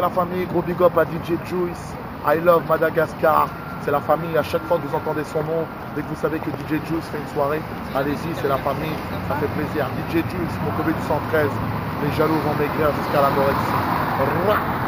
la famille, gros big up à DJ Juice, I love Madagascar, c'est la famille, à chaque fois que vous entendez son nom, dès que vous savez que DJ Juice fait une soirée, allez-y, c'est la famille, ça fait plaisir. DJ Juice, mon du 113, les jaloux vont maigrir jusqu'à la ici.